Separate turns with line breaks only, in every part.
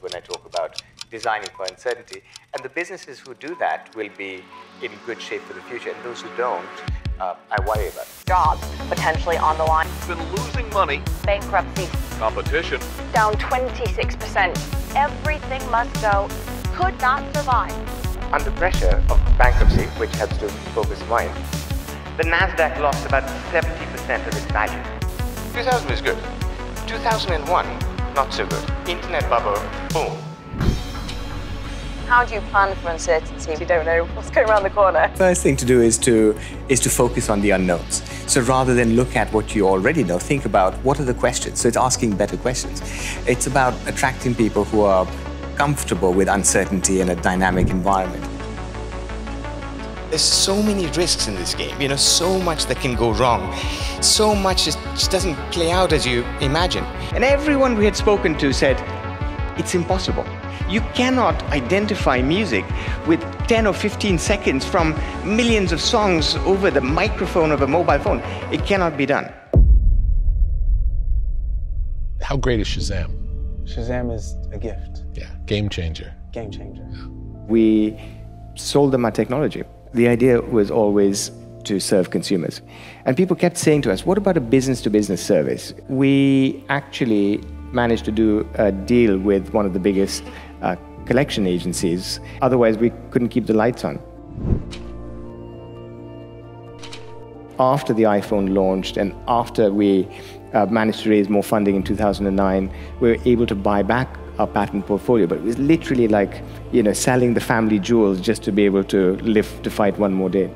when I talk about designing for uncertainty. And the businesses who do that will be in good shape for the future. And those who don't, uh, I worry about.
Jobs potentially on the line.
Been losing money.
Bankruptcy.
Competition.
Down 26%. Everything must go. Could not survive.
Under pressure of bankruptcy, which helps to focus mind, the NASDAQ lost about 70% of its value. 2000 is good. 2001, not so good. Internet bubble, boom.
How do you plan for uncertainty if you don't know what's going around the corner?
First thing to do is to is to focus on the unknowns. So rather than look at what you already know, think about what are the questions. So it's asking better questions. It's about attracting people who are comfortable with uncertainty in a dynamic environment. There's so many risks in this game, you know, so much that can go wrong. So much just, just doesn't play out as you imagine. And everyone we had spoken to said, it's impossible. You cannot identify music with 10 or 15 seconds from millions of songs over the microphone of a mobile phone. It cannot be done.
How great is Shazam?
Shazam is a gift.
Yeah, game changer.
Game changer.
We sold them our technology. The idea was always to serve consumers. And people kept saying to us, what about a business to business service? We actually managed to do a deal with one of the biggest uh, collection agencies. Otherwise, we couldn't keep the lights on. After the iPhone launched and after we uh, managed to raise more funding in 2009, we were able to buy back our patent portfolio. But it was literally like, you know, selling the family jewels just to be able to live to fight one more day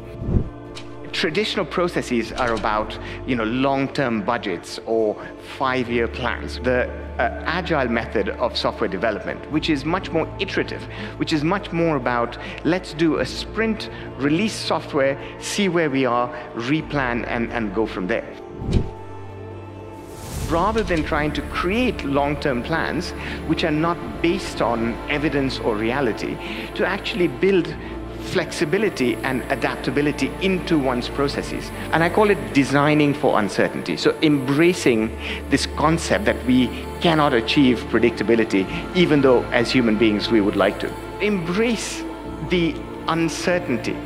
traditional processes are about you know long-term budgets or five-year plans. The uh, agile method of software development, which is much more iterative, which is much more about let's do a sprint, release software, see where we are, replan, and, and go from there rather than trying to create long-term plans which are not based on evidence or reality, to actually build flexibility and adaptability into one's processes. And I call it designing for uncertainty. So embracing this concept that we cannot achieve predictability, even though as human beings we would like to. Embrace the uncertainty.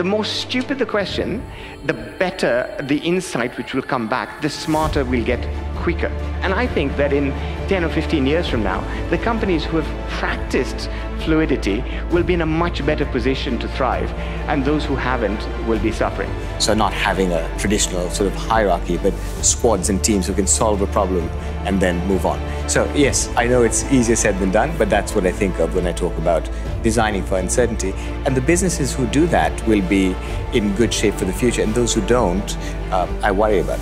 The more stupid the question, the better the insight which will come back, the smarter we'll get quicker. And I think that in 10 or 15 years from now, the companies who have practiced fluidity will be in a much better position to thrive, and those who haven't will be suffering. So, not having a traditional sort of hierarchy, but squads and teams who can solve a problem and then move on. So, yes, I know it's easier said than done, but that's what I think of when I talk about designing for uncertainty. And the businesses who do that will be in good shape for the future, and those who don't, uh, I worry about.